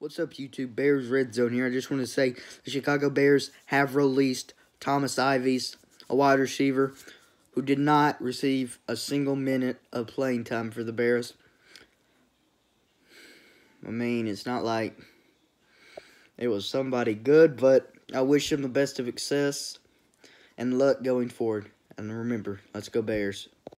What's up, YouTube? Bears Red Zone here. I just want to say the Chicago Bears have released Thomas Ives, a wide receiver who did not receive a single minute of playing time for the Bears. I mean, it's not like it was somebody good, but I wish him the best of success and luck going forward. And remember, let's go Bears.